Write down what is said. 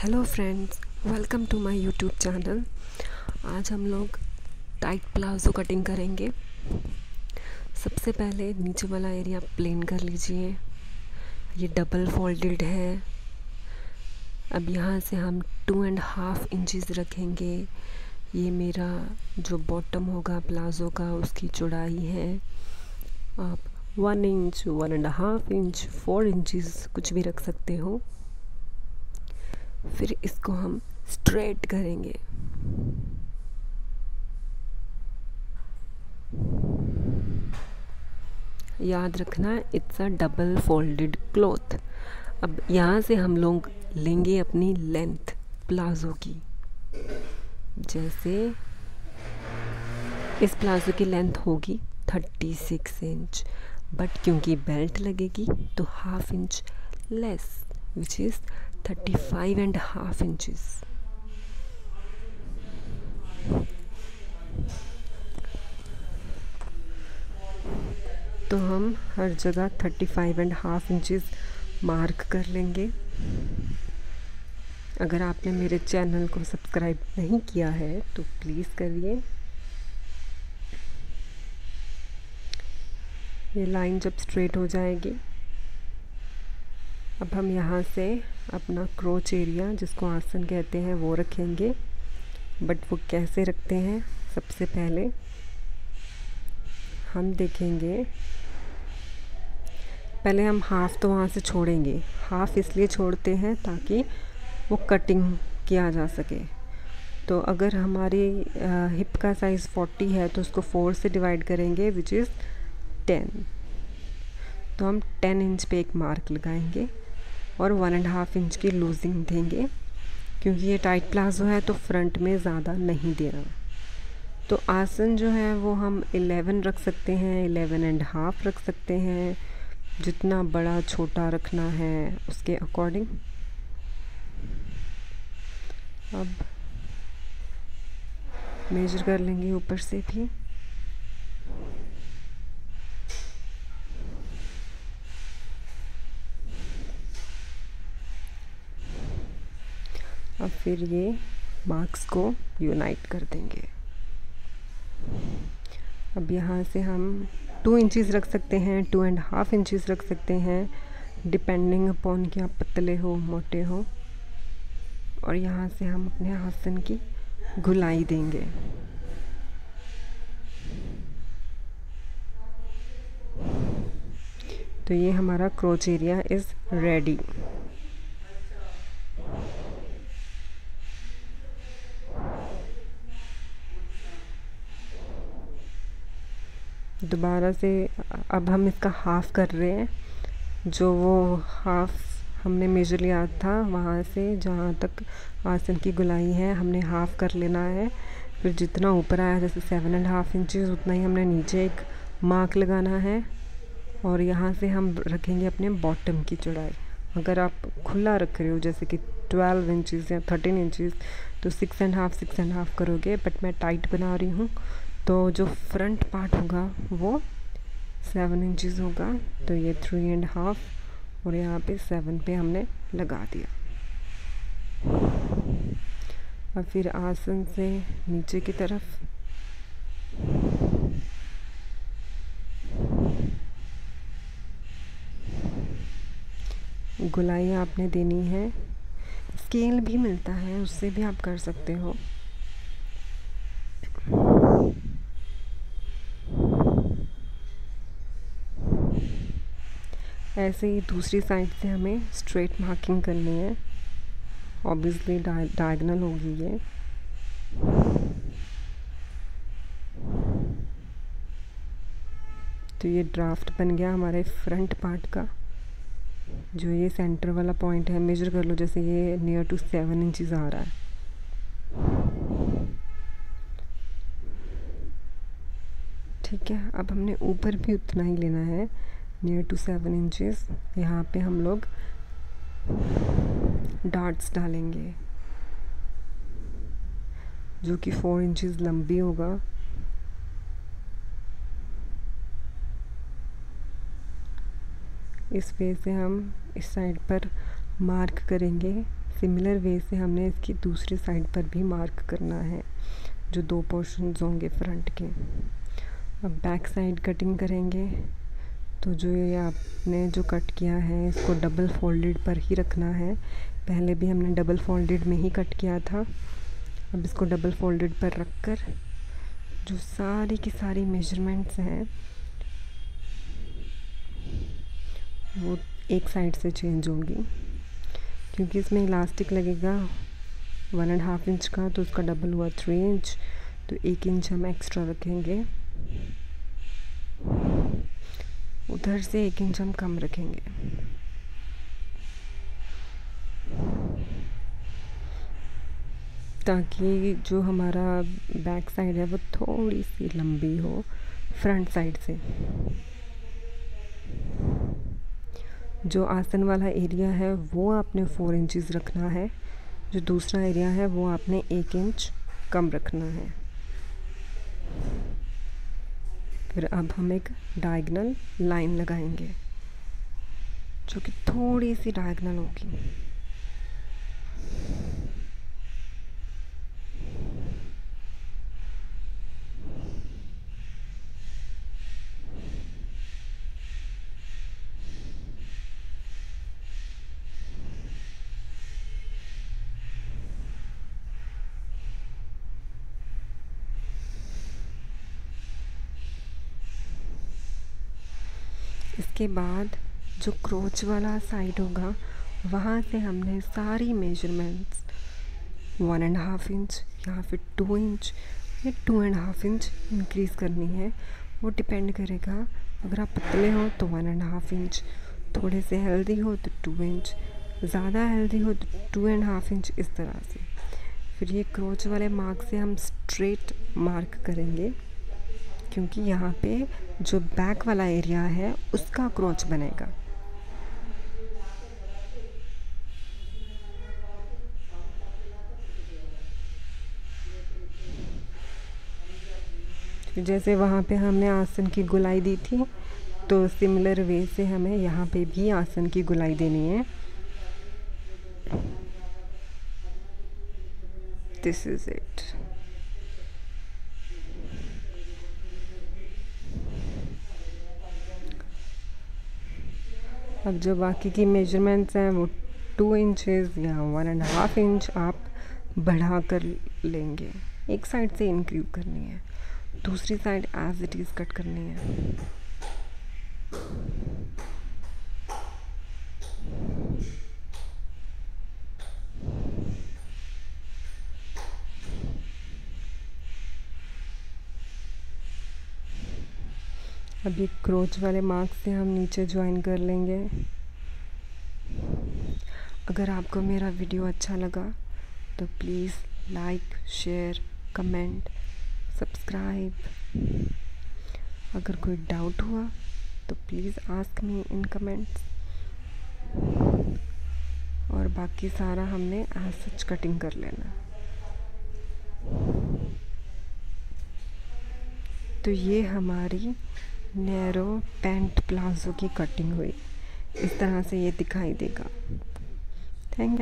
Hello friends welcome to my YouTube channel आज हम लोग टाइट प्लाजो कटिंग करेंगे। सबसे पहले नीचे वाला एरिया प्लेन कर लीजिए। ये डबल फोल्डेड है। अब यहाँ से हम टू एंड हाफ़ इंचज़ रखेंगे। ये मेरा जो बॉटम होगा प्लाज़ो का, उसकी चौड़ाई है। आप one inch one and half inch four inches कुछ भी रख सकते हो। फिर इसको हम स्ट्रेट करेंगे। याद रखना it's a double folded cloth अब यहाँ से हम लोग लेंगे अपनी लेंथ प्लाजो की। जैसे इस प्लाजो की लेंथ होगी थर्टी सिक्स इंच बट क्योंकि बेल्ट लगेगी तो half inch less which is thirty five and half inches तो हम हर जगह thirty five and half inches mark कर लेंगे। अगर आपने मेरे चैनल को सब्सक्राइब नहीं किया है तो प्लीज़ करिए। ये लाइन जब स्ट्रेट हो जाएगी अब हम यहाँ से अपना क्रोच एरिया, जिसको आसन कहते हैं, वो रखेंगे। बट वो कैसे रखते हैं, सबसे पहले हम देखेंगे। पहले हम हाफ़ तो वहाँ से छोड़ेंगे। हाफ़ इसलिए छोड़ते हैं ताकि वो कटिंग किया जा सके। तो अगर हमारी हिप का साइज़ 40 है तो उसको 4 से डिवाइड करेंगे विच इज़ 10 तो हम 10 इंच पे एक मार्क लगाएँगे। और वन एंड हाफ़ इंच की लूजिंग देंगे, क्योंकि ये टाइट प्लाजो है तो फ्रंट में ज़्यादा नहीं देना तो आसन जो है, वो हम 11 रख सकते हैं 11 एंड हाफ़ रख सकते हैं, जितना बड़ा छोटा रखना है उसके अकॉर्डिंग अब मेजर कर लेंगे ऊपर से भी। अब फिर ये मार्क्स को यूनाइट कर देंगे। अब यहाँ से हम टू इंचज़ रख सकते हैं टू एंड हाफ़ इंचज़ रख सकते हैं डिपेंडिंग अपॉन कि आप पतले हो, मोटे हो। और यहाँ से हम अपने आसन की घुलाई देंगे। तो ये हमारा क्रोच एरिया इज़ रेडी दोबारा से अब हम इसका हाफ़ कर रहे हैं। जो वो हाफ़ हमने मेजर लिया था, वहाँ से जहाँ तक आसन की गुलाई है, हमने हाफ़ कर लेना है। फिर जितना ऊपर आया, जैसे सेवन एंड हाफ़ इंचज़ उतना ही हमने नीचे एक मार्क लगाना है। और यहाँ से हम रखेंगे अपने बॉटम की चौड़ाई। अगर आप खुला रख रहे हो, जैसे कि ट्वेल्व इंचज़ या थर्टीन इंचज़ तो six and half six and half करोगे बट मैं टाइट बना रही हूँ। तो जो फ्रंट पार्ट होगा, वो सेवन इंचज़ होगा। तो ये थ्री एंड हाफ़ और यहाँ पे सेवन पे हमने लगा दिया। और फिर आसन से नीचे की तरफ़। गुलाई आपने देनी है। स्केल भी मिलता है, उससे भी आप कर सकते हो। ऐसे ही दूसरी साइड से हमें स्ट्रेट मार्किंग करनी है। ऑब्वियसली डायगनल होगी ये। तो ये ड्राफ्ट बन गया हमारे फ्रंट पार्ट का। जो ये सेंटर वाला पॉइंट है मेजर कर लो जैसे ये नियर टू सेवन इंचज़ आ रहा है। ठीक है, अब हमने ऊपर भी उतना ही लेना है। नियर टू सेवन इंचज़ यहाँ पे हम लोग डार्ट्स डालेंगे, जो कि फोर इंचज़ लंबी होगा। इस वे से हम इस साइड पर मार्क करेंगे। सिमिलर वे से हमने इसकी दूसरी साइड पर भी मार्क करना है, जो दो पोर्शन होंगे फ्रंट के। अब बैक साइड कटिंग करेंगे। तो जो ये आपने जो कट किया है, इसको डबल फोल्डेड पर ही रखना है। पहले भी हमने डबल फोल्डेड में ही कट किया था। अब इसको डबल फोल्डेड पर रख कर जो सारी की सारी मेजरमेंट्स हैं, वो एक साइड से चेंज होगी। क्योंकि इसमें इलास्टिक लगेगा वन एंड हाफ़ इंच का तो उसका डबल हुआ थ्री इंच तो एक इंच हम एक्स्ट्रा रखेंगे। उधर से एक इंच हम कम रखेंगे। ताकि जो हमारा बैक साइड है वो थोड़ी सी लंबी हो, फ्रंट साइड से। जो आसन वाला एरिया है, वो आपने फोर इंचज़ रखना है। जो दूसरा एरिया है, वो आपने एक इंच कम रखना है। फिर अब हम एक डायगनल लाइन लगाएँगे जो कि थोड़ी सी डायगनल होगी। इसके बाद जो क्रोच वाला साइड होगा, वहाँ से हमने सारी measurements one and half inch या फिर टू इंच या two and half inch increase करनी है। वो डिपेंड करेगा, अगर आप पतले हो तो वन एंड हाफ़ इंच थोड़े से हेल्दी हो तो टू इंच ज़्यादा हेल्दी हो तो टू एंड हाफ़ इंच इस तरह से। फिर ये क्रोच वाले मार्क से हम स्ट्रेट मार्क करेंगे। क्योंकि यहाँ पे जो बैक वाला एरिया है, उसका क्रोच बनेगा। जैसे वहाँ पे हमने आसन की गुलाई दी थी तो सिमिलर वे से हमें यहाँ पे भी आसन की गुलाई देनी है। दिस इज़ इट अब जो बाकी की मेजरमेंट्स हैं वो टू इंचेस या वन एंड हाफ़ इंच आप बढ़ा कर लेंगे। एक साइड से इनक्रीव करनी है, दूसरी side as it is cut करनी है। अभी क्रोच वाले मार्क्स से हम नीचे ज्वाइन कर लेंगे। अगर आपको मेरा वीडियो अच्छा लगा तो please like share comment subscribe अगर कोई डाउट हुआ तो please ask me in comments और बाकी सारा हमने एज सच कटिंग कर लेना। तो ये हमारी नैरो पैंट प्लाजो की कटिंग हुई। इस तरह से ये दिखाई देगा। थैंक